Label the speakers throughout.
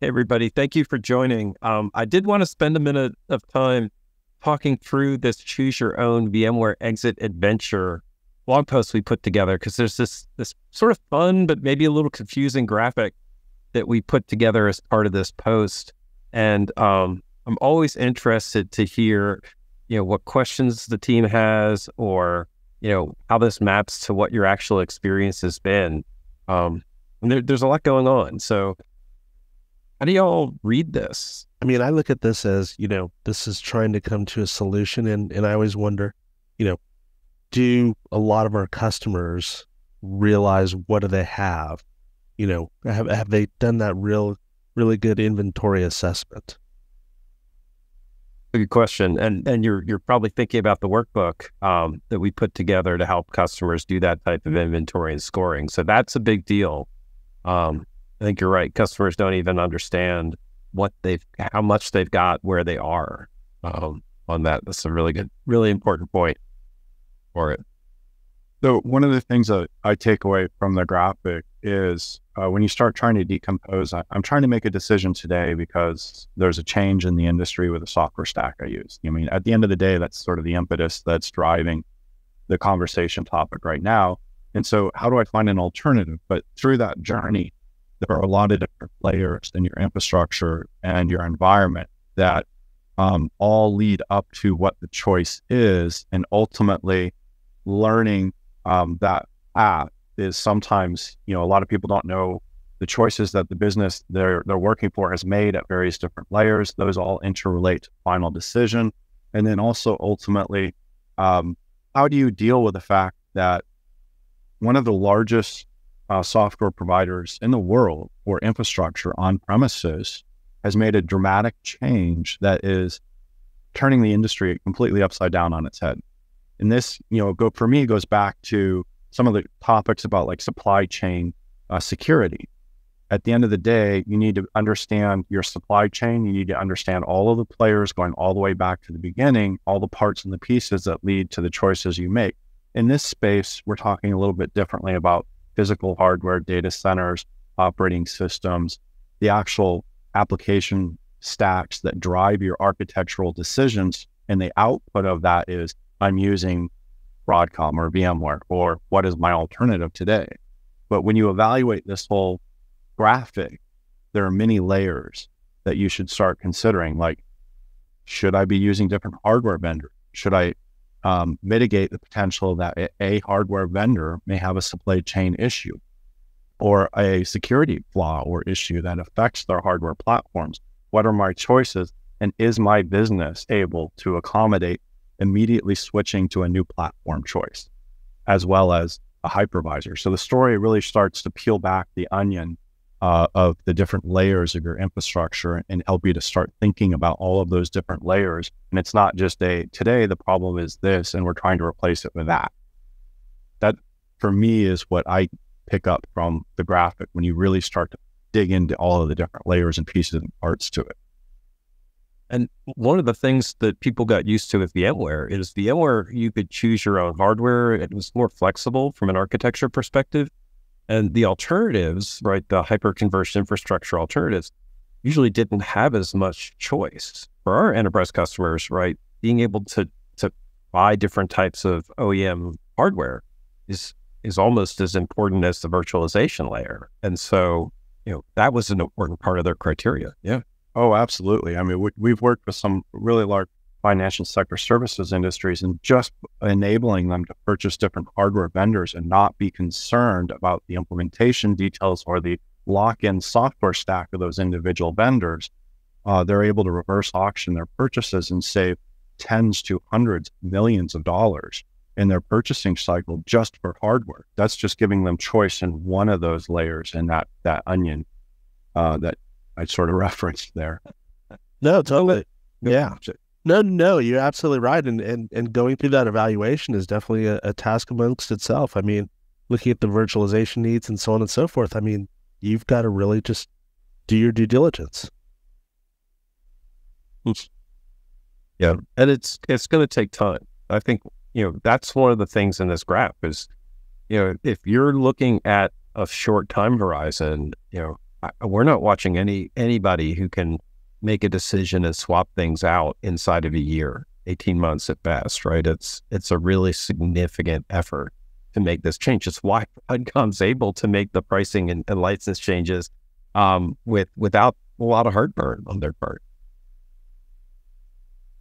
Speaker 1: Hey, everybody. Thank you for joining. Um, I did want to spend a minute of time talking through this choose your own VMware exit adventure blog post we put together because there's this this sort of fun but maybe a little confusing graphic that we put together as part of this post. And um, I'm always interested to hear, you know, what questions the team has or, you know, how this maps to what your actual experience has been. Um, and there, there's a lot going on. So how do y'all read this?
Speaker 2: I mean, I look at this as, you know, this is trying to come to a solution. And, and I always wonder, you know, do a lot of our customers realize what do they have? You know, have, have they done that real, really good inventory assessment?
Speaker 1: Good question, and and you're you're probably thinking about the workbook um, that we put together to help customers do that type of inventory and scoring. So that's a big deal. Um, I think you're right. Customers don't even understand what they've, how much they've got, where they are um, on that. That's a really good, really important point for it.
Speaker 3: So one of the things that I take away from the graphic is uh, when you start trying to decompose, I, am trying to make a decision today because there's a change in the industry with the software stack I use. I mean, at the end of the day, that's sort of the impetus that's driving the conversation topic right now. And so, how do I find an alternative? But through that journey, there are a lot of different layers in your infrastructure and your environment that um, all lead up to what the choice is. And ultimately, learning um, that path is sometimes, you know, a lot of people don't know the choices that the business they're they're working for has made at various different layers. Those all interrelate to final decision, and then also ultimately, um, how do you deal with the fact that one of the largest uh, software providers in the world for infrastructure on premises has made a dramatic change that is turning the industry completely upside down on its head. And this, you know, go for me goes back to some of the topics about like supply chain uh, security. At the end of the day, you need to understand your supply chain. You need to understand all of the players going all the way back to the beginning, all the parts and the pieces that lead to the choices you make. In this space, we're talking a little bit differently about physical hardware, data centers, operating systems, the actual application stacks that drive your architectural decisions. And the output of that is I'm using Broadcom or VMware, or what is my alternative today? But when you evaluate this whole graphic, there are many layers that you should start considering. Like, should I be using different hardware vendors? Should I um, mitigate the potential that a, hardware vendor may have a supply chain issue or a security flaw or issue that affects their hardware platforms. What are my choices? And is my business able to accommodate immediately switching to a new platform choice, as well as a hypervisor? So the story really starts to peel back the onion uh, of the different layers of your infrastructure and help you to start thinking about all of those different layers. And it's not just a today the problem is this, and we're trying to replace it with that. That for me is what I pick up from the graphic when you really start to dig into all of the different layers and pieces and parts to it.
Speaker 1: And one of the things that people got used to with VMware is VMware, you could choose your own hardware. It was more flexible from an architecture perspective. And the alternatives, right, the hyper-converged infrastructure alternatives, usually didn't have as much choice. For our enterprise customers, right, being able to to buy different types of OEM hardware is is almost as important as the virtualization layer. And so, you know, that was an important part of their criteria. Yeah.
Speaker 3: Oh, absolutely. I mean, we, have worked with some really large financial sector services industries and just enabling them to purchase different hardware vendors and not be concerned about the implementation details or the lock-in software stack of those individual vendors, uh, they're able to reverse auction their purchases and save tens to hundreds millions of dollars in their purchasing cycle just for hardware. That's just giving them choice in one of those layers in that that onion uh, that I sort of referenced there.
Speaker 2: No, totally. Yeah. No, no, you're absolutely right. And, and, and going through that evaluation is definitely a, a task amongst itself. I mean, looking at the virtualization needs and so on and so forth. I mean, you've got to really just do your due diligence. Hmm.
Speaker 1: Yeah, and it's it's going to take time. I think you know that's one of the things in this graph is you know if you're looking at a short time horizon, you know we're not watching any anybody who can make a decision and swap things out inside of a year, 18 months at best, right? It's it's a really significant effort to make this change. It's why Broadcom's able to make the pricing and, and license changes um, with without a lot of heartburn on their part.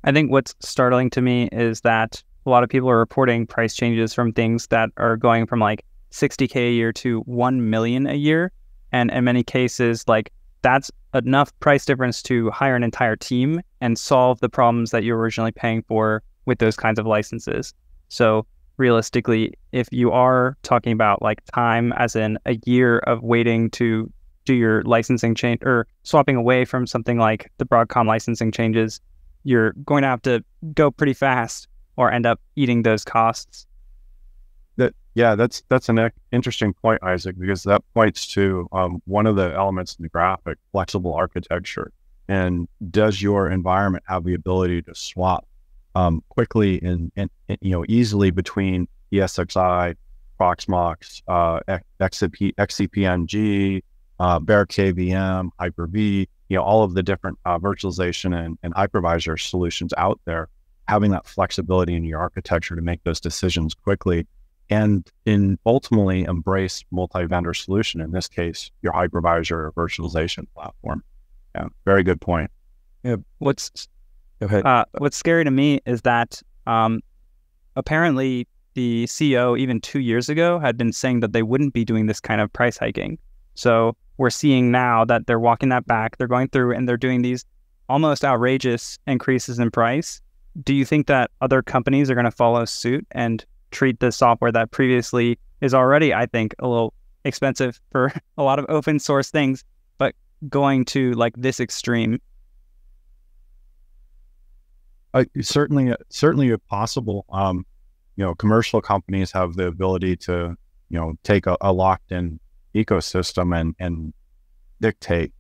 Speaker 4: I think what's startling to me is that a lot of people are reporting price changes from things that are going from like 60k a year to 1 million a year and in many cases like that's enough price difference to hire an entire team and solve the problems that you're originally paying for with those kinds of licenses. So realistically, if you are talking about like time as in a year of waiting to do your licensing change or swapping away from something like the Broadcom licensing changes, you're going to have to go pretty fast or end up eating those costs.
Speaker 3: Yeah, that's that's an interesting point, Isaac, because that points to um, one of the elements in the graphic, flexible architecture. And does your environment have the ability to swap um, quickly and, and, and, you know easily between ESXi, Proxmox, uh, XCP, XCP-ng, uh, Bare KVM, Hyper-V, you know all of the different uh, virtualization and, and hypervisor solutions out there. Having that flexibility in your architecture to make those decisions quickly and in ultimately embrace multi-vendor solution. In this case, your hypervisor virtualization platform. Yeah, very good point.
Speaker 4: Yeah, what's uh, what's scary to me is that um, apparently the CEO even two years ago had been saying that they wouldn't be doing this kind of price hiking. So we're seeing now that they're walking that back. They're going through and they're doing these almost outrageous increases in price. Do you think that other companies are going to follow suit and treat the software that previously is already, I think, a little expensive for a lot of open source things, but going to like this extreme.
Speaker 3: Uh, certainly, certainly possible. Um, you know, commercial companies have the ability to, you know, take a, a locked-in ecosystem and and dictate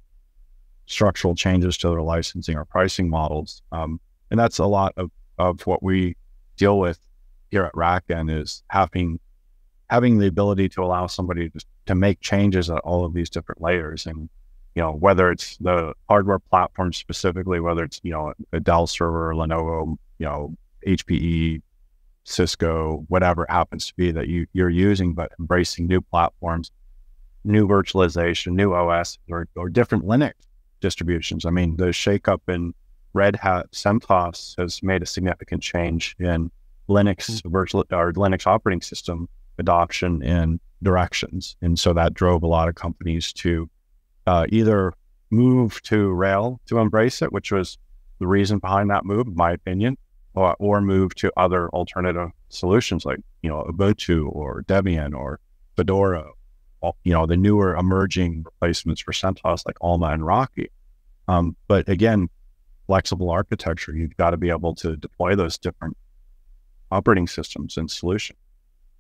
Speaker 3: structural changes to their licensing or pricing models. Um, and that's a lot of, of what we deal with here at RackN is having having the ability to allow somebody to, to make changes at all of these different layers. And you know whether it's the hardware platform specifically whether it's you know a dell server lenovo you know hpe cisco whatever happens to be that you, you're using but embracing new platforms new virtualization new os or, or different linux distributions. I mean the shakeup in red hat centos has made a significant change in Linux mm-hmm. virtual or Linux operating system adoption and directions. And so that drove a lot of companies to uh, either move to RHEL to embrace it, which was the reason behind that move, in my opinion, or, or move to other alternative solutions like, you know, Ubuntu or Debian or Fedora, you know, the newer emerging replacements for CentOS like Alma and Rocky. Um, but again, flexible architecture, you've got to be able to deploy those different operating systems and solution.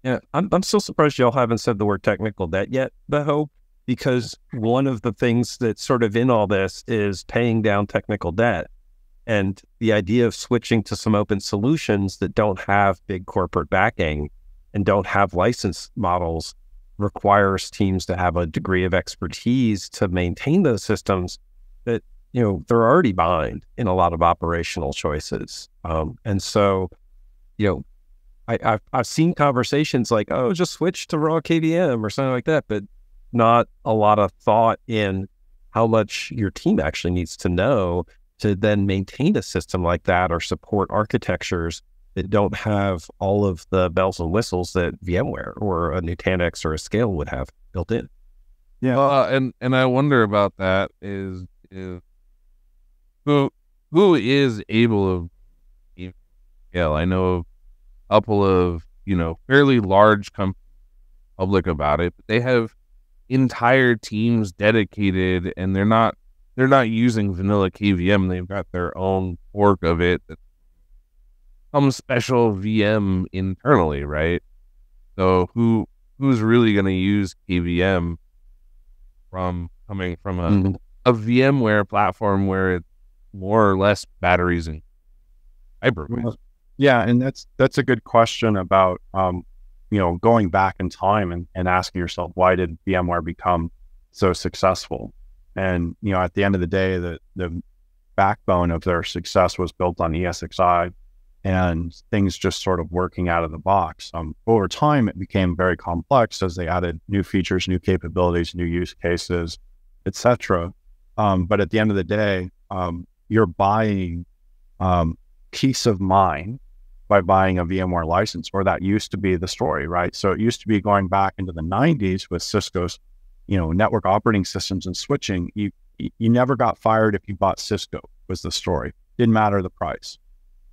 Speaker 1: Yeah, I'm, I'm still surprised y'all haven't said the word technical debt yet, Beho, because one of the things that's sort of in all this is paying down technical debt. And the idea of switching to some open solutions that don't have big corporate backing and don't have license models requires teams to have a degree of expertise to maintain those systems that, you know, they're already behind in a lot of operational choices. Um, and so you know, I, have I've seen conversations like, oh, just switch to raw KVM or something like that, but not a lot of thought in how much your team actually needs to know to then maintain a system like that or support architectures that don't have all of the bells and whistles that VMware or a Nutanix or a Scale would have built in.
Speaker 5: Yeah, uh, and and I wonder about that is is who who is able to yeah, I know a couple of, you know, fairly large com- public about it, but they have entire teams dedicated and they're not they're not using vanilla KVM. They've got their own fork of it that some special VM internally, right? So who who's really going to use KVM from coming from a mm-hmm. a VMware platform where it's more or less batteries and hypervisor?
Speaker 3: Yeah, and that's that's a good question about um, you know going back in time and, and asking yourself why did VMware become so successful? And you know, at the end of the day, the the backbone of their success was built on ESXi and things just sort of working out of the box. Um, over time, it became very complex as they added new features, new capabilities, new use cases, etc. Um, but at the end of the day, um, you're buying um, peace of mind by buying a VMware license, or that used to be the story, right? So it used to be going back into the 90s with Cisco's, you know, network operating systems and switching. You you never got fired if you bought Cisco was the story. Didn't matter the price,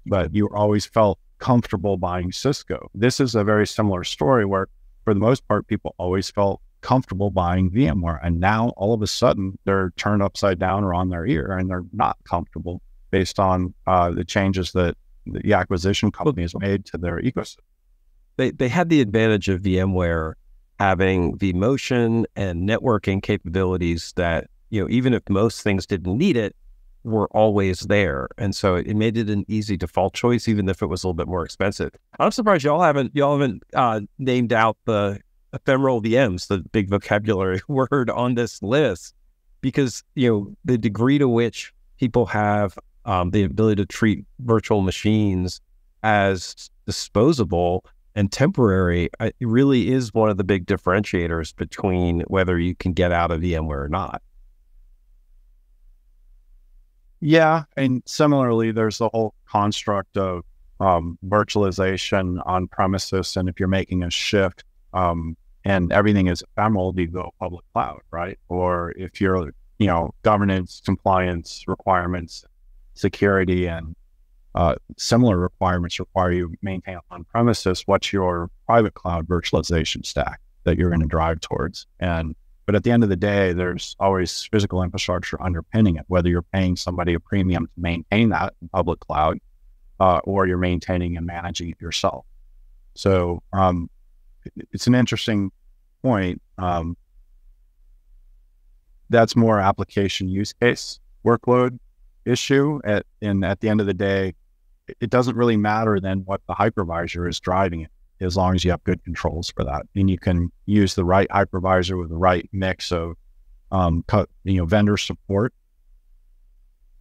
Speaker 3: but you always felt comfortable buying Cisco. This is a very similar story where, for the most part, people always felt comfortable buying VMware, and now all of a sudden they're turned upside down or on their ear, and they're not comfortable based on uh, the changes that the acquisition company has made to their ecosystem.
Speaker 1: They they had the advantage of VMware having vMotion and networking capabilities that you know even if most things didn't need it were always there and so it made it an easy default choice even if it was a little bit more expensive i'm surprised y'all haven't y'all haven't uh, named out the ephemeral vms the big vocabulary word on this list because you know the degree to which people have um, the ability to treat virtual machines as disposable and temporary really is one of the big differentiators between whether you can get out of VMware or not.
Speaker 3: Yeah, and similarly, there's the whole construct of um, virtualization on premises, and if you're making a shift um, and everything is ephemeral, you go public cloud, right? Or if you're, you know, governance, compliance requirements, security, and uh, similar requirements require you maintain on premises. What's your private cloud virtualization stack that you're going to drive towards? And but at the end of the day, there's always physical infrastructure underpinning it, whether you're paying somebody a premium to maintain that in public cloud uh, or you're maintaining and managing it yourself. So um, it's an interesting point. Um, that's more application use case workload issue. At, and at the end of the day, it doesn't really matter then what the hypervisor is driving it as long as you have good controls for that. And you can use the right hypervisor with the right mix of, um, you know, vendor support.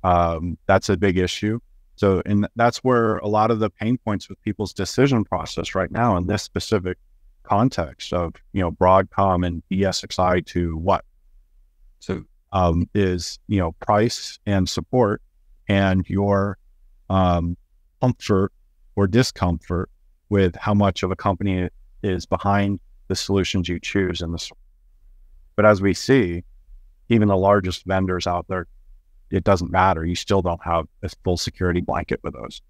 Speaker 3: Um, that's a big issue. So, and that's where a lot of the pain points with people's decision process right now in this specific context of, you know, Broadcom and ESXi to what? So, um, is, you know, price and support and your um, comfort or discomfort with how much of a company is behind the solutions you choose in the but as we see even the largest vendors out there it doesn't matter. You still don't have a full security blanket with those.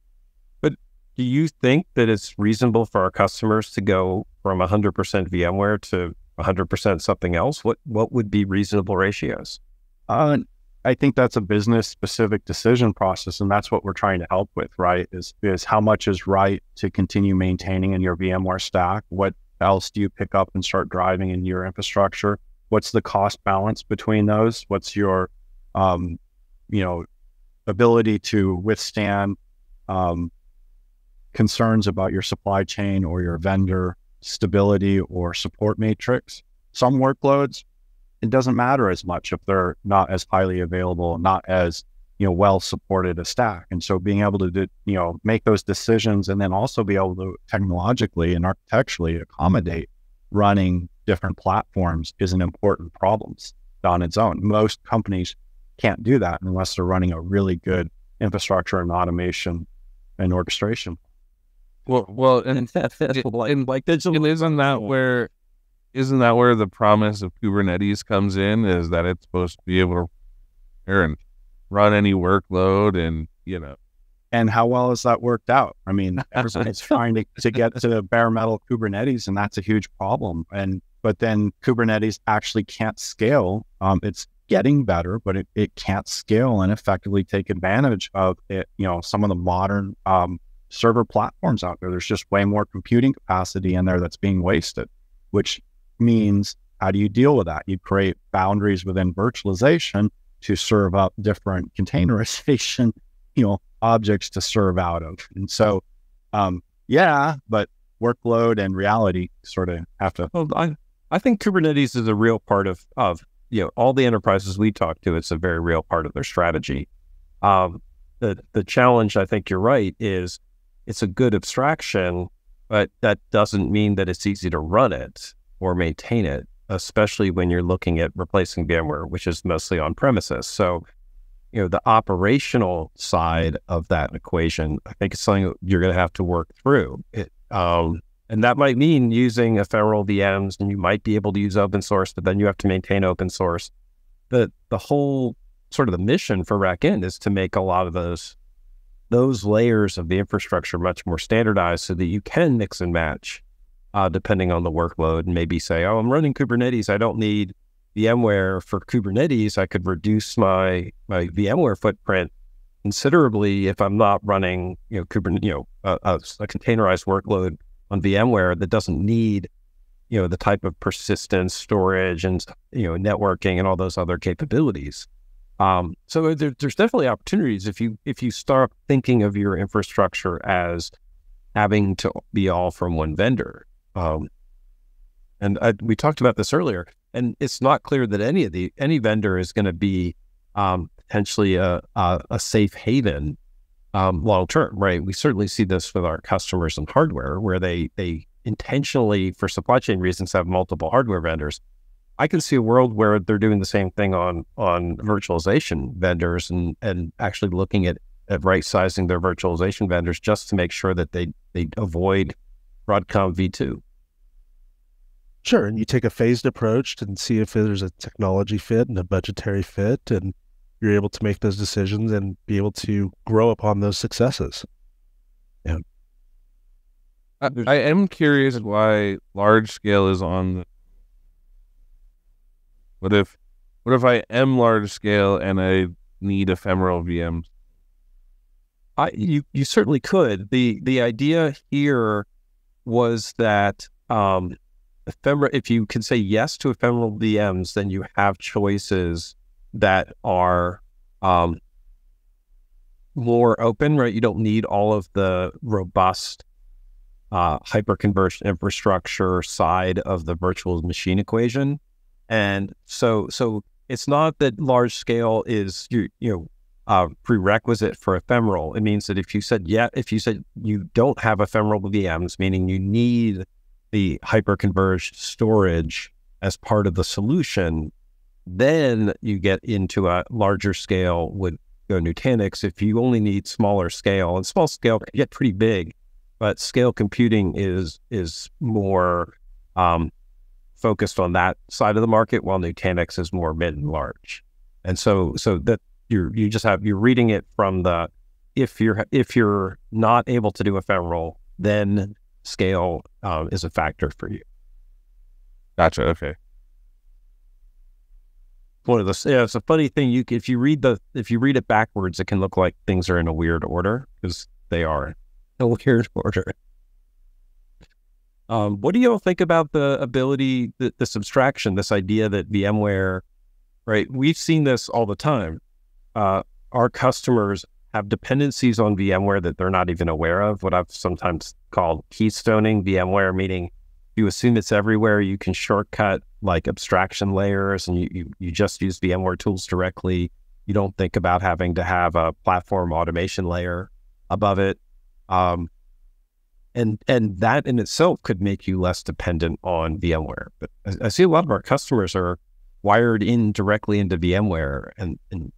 Speaker 1: But do you think that it's reasonable for our customers to go from 100% vmware to 100% something else? What what would be reasonable ratios
Speaker 3: uh, I think that's a business specific decision process, and that's what we're trying to help with. Right? Is is how much is right to continue maintaining in your VMware stack? What else do you pick up and start driving in your infrastructure? What's the cost balance between those? What's your, um, you know, ability to withstand um, concerns about your supply chain or your vendor stability or support matrix? Some workloads it doesn't matter as much if they're not as highly available, not as you know well supported a stack. And so being able to do, you know make those decisions and then also be able to technologically and architecturally accommodate running different platforms is an important problem on its own. Most companies can't do that unless they're running a really good infrastructure and automation and orchestration.
Speaker 5: Well, well, and, and like digital, isn't that where isn't that where the promise of Kubernetes comes in? Is that it's supposed to be able to and run any workload and you know.
Speaker 3: And how well has that worked out? I mean, everybody's trying to, to get to the bare metal Kubernetes, and that's a huge problem. And but then Kubernetes actually can't scale. Um, it's getting better, but it, it can't scale and effectively take advantage of it. You know, some of the modern um, server platforms out there. There's just way more computing capacity in there that's being wasted, which means how do you deal with that? You create boundaries within virtualization to serve up different containerization, you know, objects to serve out of. And so, um, yeah, but workload and reality sort of have to.
Speaker 1: Well, I, I think Kubernetes is a real part of, of you know, all the enterprises we talk to, it's a very real part of their strategy. Um, the the challenge, I think you're right, is it's a good abstraction, but that doesn't mean that it's easy to run it or maintain it, especially when you're looking at replacing VMware, which is mostly on premises. So, you know, the operational side of that equation, I think is something you're going to have to work through. It, um, and that might mean using ephemeral VMs, and you might be able to use open source, but then you have to maintain open source. The the whole sort of the mission for RackN is to make a lot of those those layers of the infrastructure much more standardized so that you can mix and match uh, depending on the workload and maybe say, oh, I'm running Kubernetes. I don't need VMware for Kubernetes. I could reduce my my VMware footprint considerably if I'm not running, you know, Kubernetes, you know, a, a, containerized workload on VMware that doesn't need, you know, the type of persistence, storage, and you know, networking and all those other capabilities. Um, so there, there's definitely opportunities if you if you start thinking of your infrastructure as having to be all from one vendor. Um, and I, we talked about this earlier, and it's not clear that any of the any vendor is going to be um, potentially a, a, a safe haven um, long term, right? We certainly see this with our customers and hardware, where they they intentionally, for supply chain reasons, have multiple hardware vendors. I can see a world where they're doing the same thing on on virtualization vendors and and actually looking at at right sizing their virtualization vendors just to make sure that they they avoid Broadcom V2.
Speaker 2: Sure, and you take a phased approach and see if there's a technology fit and a budgetary fit, and you're able to make those decisions and be able to grow upon those successes.
Speaker 5: Yeah. I, I am curious why large scale is on the what if what if I am large scale and I need ephemeral VMs?
Speaker 1: I you you certainly could. The the idea here was that um ephemeral if you can say yes to ephemeral VMs, then you have choices that are um more open, right? You don't need all of the robust uh, hyperconverged infrastructure side of the virtual machine equation. And so, so it's not that large scale is you you know uh, prerequisite for ephemeral. It means that if you said yeah, if you said you don't have ephemeral VMs, meaning you need the hyperconverged storage as part of the solution, then you get into a larger scale with go Nutanix. If you only need smaller scale, and small scale can get pretty big, but scale computing is is more um, focused on that side of the market, while Nutanix is more mid and large. And so, so that you you just have you're reading it from the if you're if you're not able to do ephemeral, then scale um, is a factor for you.
Speaker 5: Gotcha. Okay.
Speaker 1: One of the yeah, it's a funny thing. You if you read the if you read it backwards, it can look like things are in a weird order because they are in a weird order. Um, what do you all think about the ability, the, this abstraction, this idea that VMware, right? We've seen this all the time. Uh, our customers have dependencies on VMware that they're not even aware of. What I've sometimes called keystoning VMware, meaning you assume it's everywhere. You can shortcut like abstraction layers, and you you, you just use VMware tools directly. You don't think about having to have a platform automation layer above it. Um, and and that in itself could make you less dependent on VMware. But I, I, see a lot of our customers are wired in directly into VMware, and, and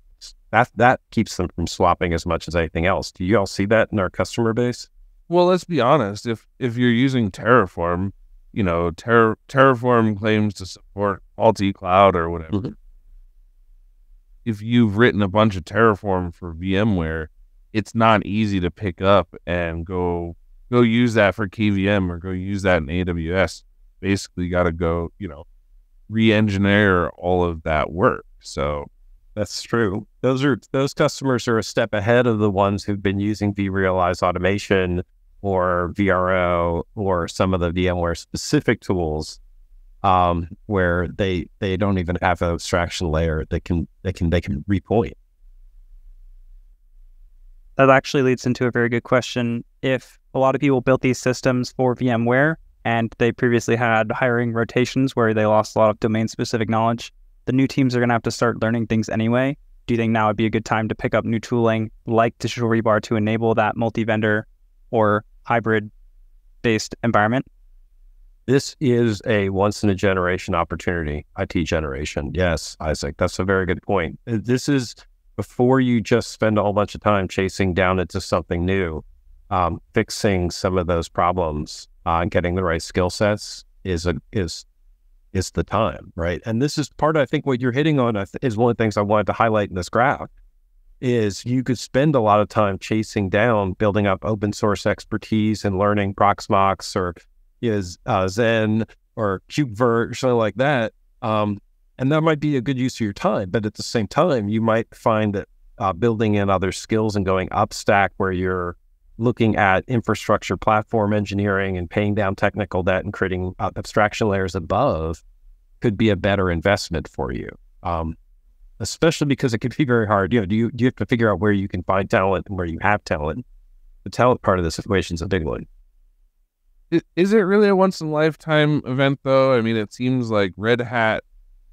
Speaker 1: that that keeps them from swapping as much as anything else. Do you all see that in our customer base?
Speaker 5: Well, let's be honest. If if you're using Terraform, you know Terra, Terraform claims to support multi cloud or whatever. Mm-hmm. If you've written a bunch of Terraform for VMware, it's not easy to pick up and go go use that for KVM or go use that in AWS. Basically, got to go, you know, re-engineer all of that work. So
Speaker 1: that's true. Those are those customers are a step ahead of the ones who've been using vRealize automation or VRO or some of the VMware specific tools um, where they they don't even have an abstraction layer that can they can they can repoint.
Speaker 4: That actually leads into a very good question. If a lot of people built these systems for VMware and they previously had hiring rotations where they lost a lot of domain specific knowledge, the new teams are going to have to start learning things anyway. Do you think now would be a good time to pick up new tooling like Digital Rebar to enable that multi-vendor or hybrid based environment?
Speaker 1: This is a once in a generation opportunity, IT generation. Yes, Isaac, that's a very good point. This is before you just spend a whole bunch of time chasing down into something new, um, fixing some of those problems uh, and getting the right skill sets is a is is the time, right? And this is part, I think, what you're hitting on is one of the things I wanted to highlight in this graph is you could spend a lot of time chasing down, building up open source expertise and learning Proxmox or is uh, Xen or KubeVirt or something like that. Um, and that might be a good use of your time. But at the same time, you might find that uh, building in other skills and going up stack where you're looking at infrastructure platform engineering and paying down technical debt and creating uh, abstraction layers above could be a better investment for you. Um, especially because it can be very hard. You know, do you do you have to figure out where you can find talent and where you have talent? The talent part of this equation is a big one.
Speaker 5: Is it really a once in a lifetime event though? I mean, it seems like Red Hat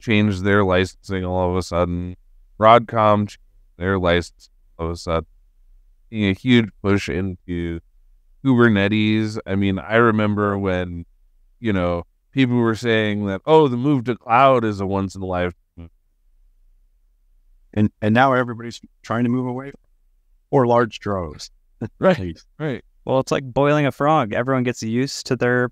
Speaker 5: changed their licensing all of a sudden. Broadcom changed their license all of a sudden a huge push into Kubernetes. I mean, I remember when, you know, people were saying that, oh, the move to cloud is a once in a lifetime.
Speaker 3: And and now everybody's trying to move away or large droves.
Speaker 5: right. Right.
Speaker 4: Well, it's like boiling a frog. Everyone gets used to their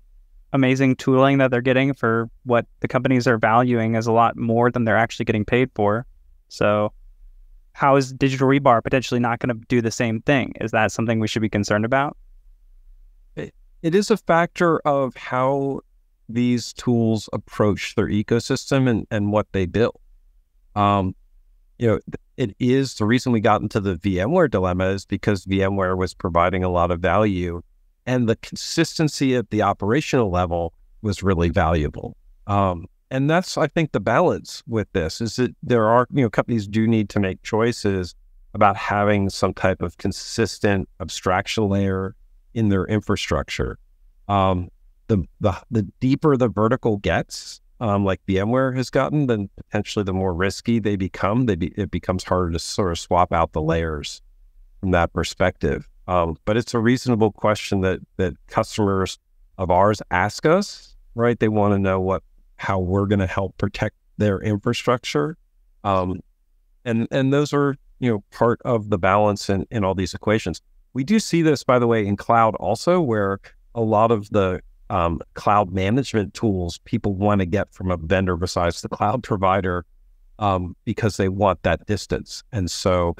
Speaker 4: amazing tooling that they're getting for what the companies are valuing as a lot more than they're actually getting paid for. So how is digital rebar potentially not going to do the same thing? Is that something we should be concerned about?
Speaker 1: It, is a factor of how these tools approach their ecosystem and, and what they build. Um, you know, it is the reason we got into the VMware dilemma is because VMware was providing a lot of value and the consistency at the operational level was really valuable. Um, and that's I think the balance with this is that there are you know companies do need to make choices about having some type of consistent abstraction layer in their infrastructure. Um, the the the deeper the vertical gets, um, like VMware has gotten, then potentially the more risky they become. They be, it becomes harder to sort of swap out the layers from that perspective. Um, but it's a reasonable question that that customers of ours ask us. Right? They want to know what how we're going to help protect their infrastructure. Um, and and those are you know part of the balance in, in all these equations. We do see this, by the way, in cloud also, where a lot of the um, cloud management tools people want to get from a vendor besides the cloud provider um, because they want that distance. And so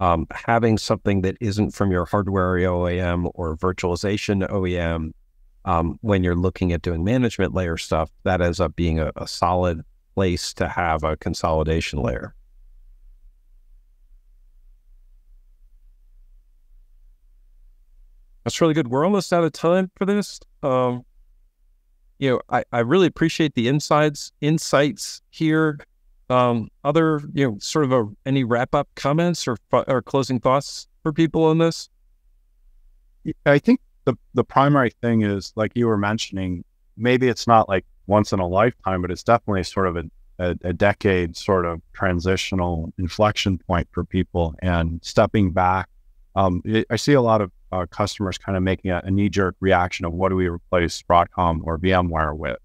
Speaker 1: um, having something that isn't from your hardware OEM or virtualization OEM um, when you're looking at doing management layer stuff, that ends up being a, a solid place to have a consolidation layer. That's really good. We're almost out of time for this. Um, you know, I, I really appreciate the insights insights here. Um, other, you know, sort of a, any wrap up comments or or closing thoughts for people on this.
Speaker 3: I think the the primary thing is like you were mentioning, maybe it's not like once in a lifetime, but it's definitely sort of a, a, a decade sort of transitional inflection point for people and stepping back. Um, it, I see a lot of uh, customers kind of making a, a knee jerk reaction of what do we replace Broadcom or VMware with,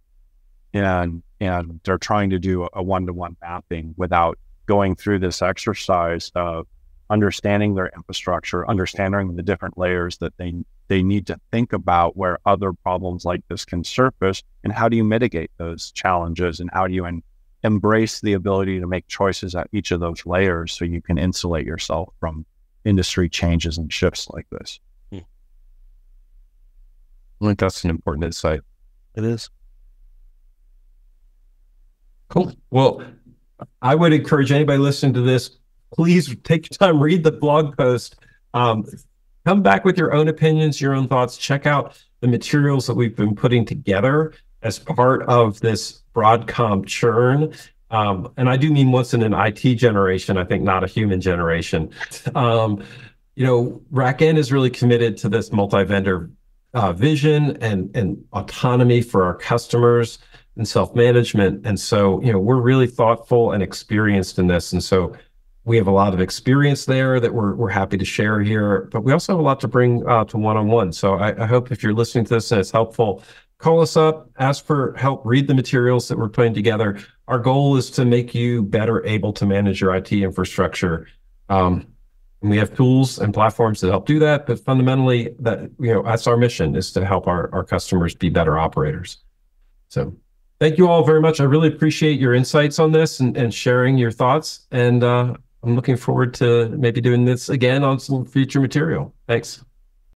Speaker 3: and and they're trying to do a one to one mapping without going through this exercise of understanding their infrastructure, understanding the different layers that they they need to think about where other problems like this can surface and how do you mitigate those challenges and how do you en- embrace the ability to make choices at each of those layers so you can insulate yourself from industry changes and shifts like this. Hmm.
Speaker 1: I think that's an important insight.
Speaker 2: It is.
Speaker 1: Cool. Well, I would encourage anybody listening to this, please take your time, read the blog post. Um, come back with your own opinions, your own thoughts. Check out the materials that we've been putting together as part of this Broadcom churn. Um, and I do mean once in an IT generation, I think not a human generation. Um, you know, RackN is really committed to this multi-vendor uh, vision and, and autonomy for our customers. and self-management. And so, you know, we're really thoughtful and experienced in this. And so we have a lot of experience there that we're, we're happy to share here, but we also have a lot to bring uh, to one-on-one. So I, I hope if you're listening to this and it's helpful, call us up, ask for help, read the materials that we're putting together. Our goal is to make you better able to manage your IT infrastructure. Um, and we have tools and platforms that help do that, but fundamentally, that you know that's our mission is to help our, our customers be better operators. So thank you all very much. I really appreciate your insights on this and, and sharing your thoughts. And uh, I'm looking forward to maybe doing this again on some future material. Thanks.